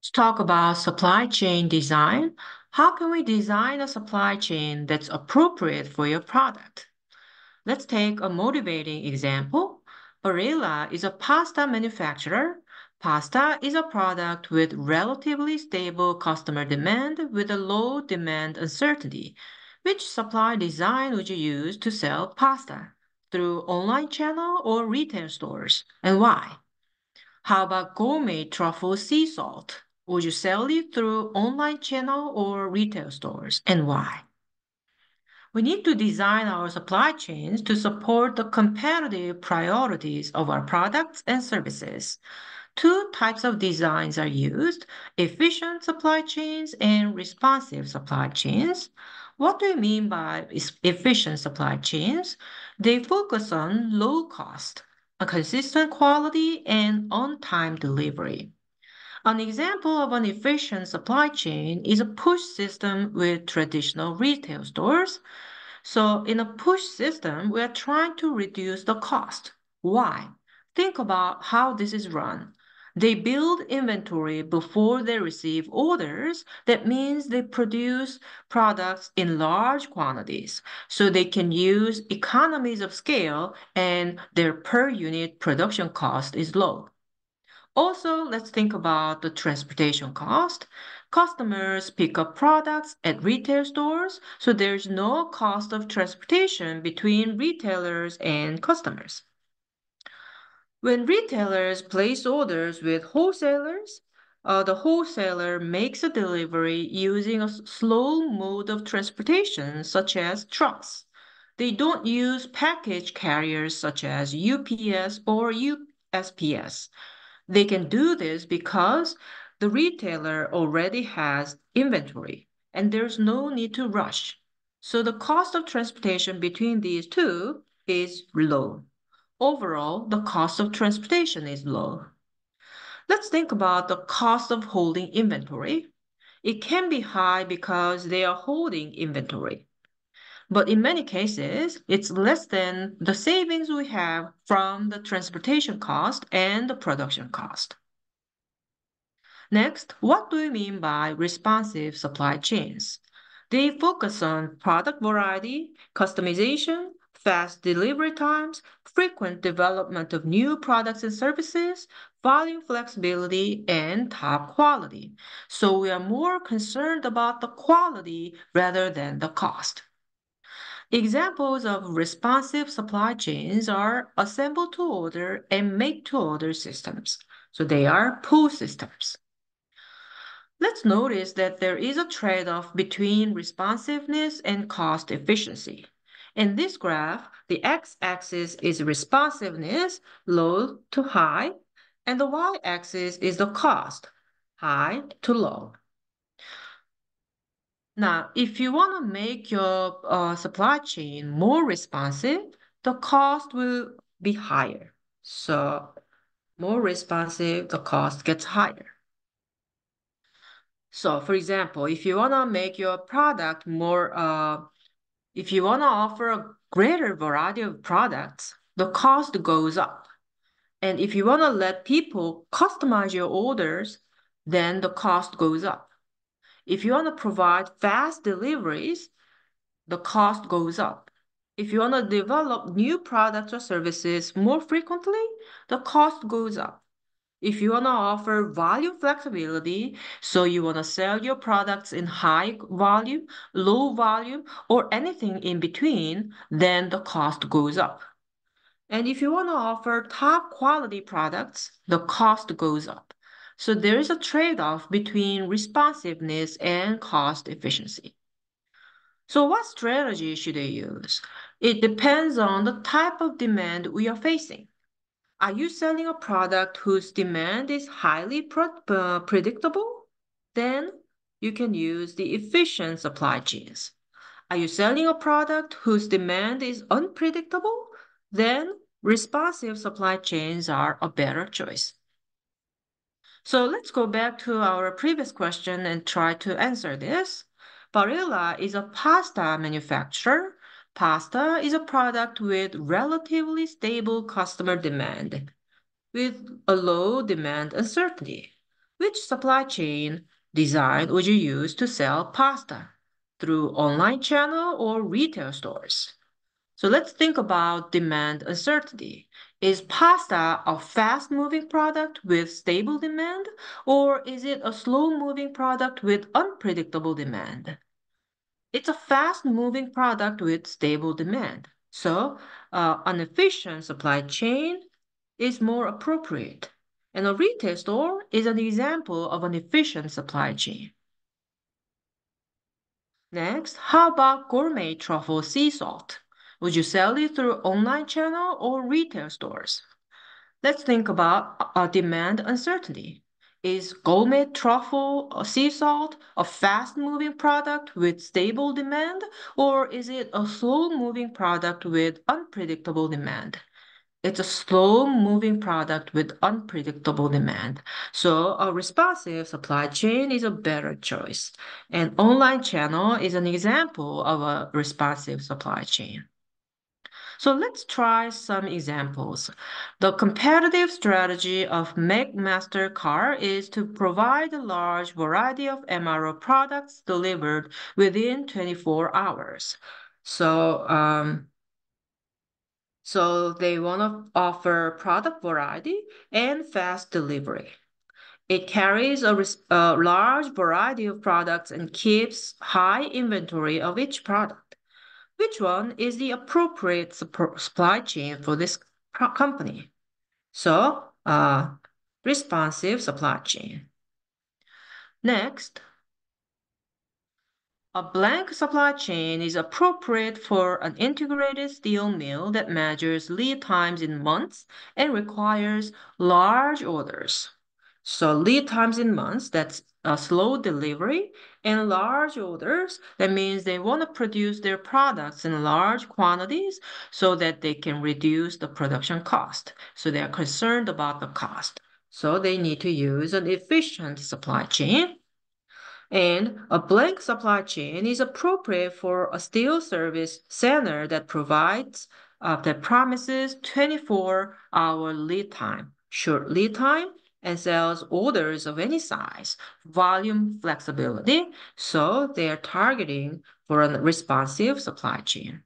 Let's talk about supply chain design. How can we design a supply chain that's appropriate for your product? Let's take a motivating example. Barilla is a pasta manufacturer. Pasta is a product with relatively stable customer demand with a low demand uncertainty. Which supply design would you use to sell pasta? Through online channel or retail stores, and why? How about gourmet truffle sea salt? Would you sell it through online channel or retail stores, and why? We need to design our supply chains to support the competitive priorities of our products and services. Two types of designs are used, efficient supply chains and responsive supply chains. What do we mean by efficient supply chains? They focus on low cost, a consistent quality, and on-time delivery. An example of an efficient supply chain is a push system with traditional retail stores. So in a push system, we are trying to reduce the cost. Why? Think about how this is run. They build inventory before they receive orders. That means they produce products in large quantities so they can use economies of scale and their per unit production cost is low. Also, let's think about the transportation cost. Customers pick up products at retail stores, so there's no cost of transportation between retailers and customers. When retailers place orders with wholesalers, uh, the wholesaler makes a delivery using a slow mode of transportation, such as trucks. They don't use package carriers such as UPS or USPS. They can do this because the retailer already has inventory and there's no need to rush. So the cost of transportation between these two is low. Overall, the cost of transportation is low. Let's think about the cost of holding inventory. It can be high because they are holding inventory. But in many cases, it's less than the savings we have from the transportation cost and the production cost. Next, what do we mean by responsive supply chains? They focus on product variety, customization, fast delivery times, frequent development of new products and services, volume flexibility, and top quality. So we are more concerned about the quality rather than the cost. Examples of responsive supply chains are assemble to order and make to order systems. So they are pull systems. Let's notice that there is a trade-off between responsiveness and cost efficiency. In this graph, the x-axis is responsiveness, low to high, and the y-axis is the cost, high to low. Now, if you want to make your uh, supply chain more responsive, the cost will be higher. So more responsive, the cost gets higher. So for example, if you want to make your product more, uh, if you want to offer a greater variety of products, the cost goes up. And if you want to let people customize your orders, then the cost goes up. If you want to provide fast deliveries, the cost goes up. If you want to develop new products or services more frequently, the cost goes up. If you want to offer volume flexibility, so you want to sell your products in high volume, low volume, or anything in between, then the cost goes up. And if you want to offer top quality products, the cost goes up. So there is a trade-off between responsiveness and cost efficiency. So what strategy should I use? It depends on the type of demand we are facing. Are you selling a product whose demand is highly uh, predictable? Then you can use the efficient supply chains. Are you selling a product whose demand is unpredictable? Then responsive supply chains are a better choice. So let's go back to our previous question and try to answer this. Barilla is a pasta manufacturer. Pasta is a product with relatively stable customer demand with a low demand uncertainty. Which supply chain design would you use to sell pasta? Through online channel or retail stores? So let's think about demand uncertainty. Is pasta a fast moving product with stable demand, or is it a slow moving product with unpredictable demand? It's a fast moving product with stable demand. So, uh, an efficient supply chain is more appropriate. And a retail store is an example of an efficient supply chain. Next, how about gourmet truffle sea salt? Would you sell it through online channel or retail stores? Let's think about uh, demand uncertainty. Is gourmet truffle or sea salt a fast-moving product with stable demand, or is it a slow-moving product with unpredictable demand? It's a slow-moving product with unpredictable demand. So a responsive supply chain is a better choice. An online channel is an example of a responsive supply chain. So let's try some examples. The competitive strategy of McMaster-Carr is to provide a large variety of MRO products delivered within 24 hours. So, um, so they want to offer product variety and fast delivery. It carries a, a large variety of products and keeps high inventory of each product which one is the appropriate supply chain for this company? So, uh, responsive supply chain. Next, a blank supply chain is appropriate for an integrated steel mill that measures lead times in months and requires large orders. So lead times in months, that's a slow delivery and large orders. That means they want to produce their products in large quantities so that they can reduce the production cost. So they are concerned about the cost. So they need to use an efficient supply chain. And a blank supply chain is appropriate for a steel service center that provides, uh, that promises 24 hour lead time, short lead time, and sells orders of any size, volume flexibility, so they are targeting for a responsive supply chain.